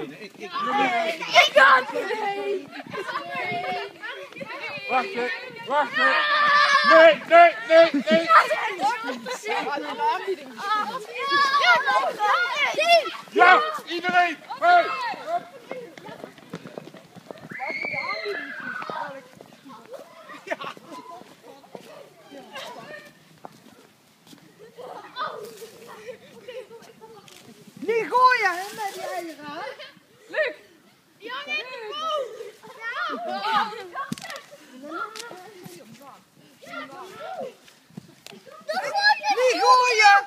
Ik, ik, Ik kan nee. Wacht wacht. Nee, nee, nee, nee. Ja, iedereen. Hey. Niet gooien, hè, met die eieren. Niet gooien!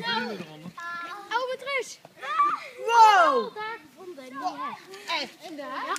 Trampoline eronder. Trus. Wow! Daar gevonden. Echt? Ja.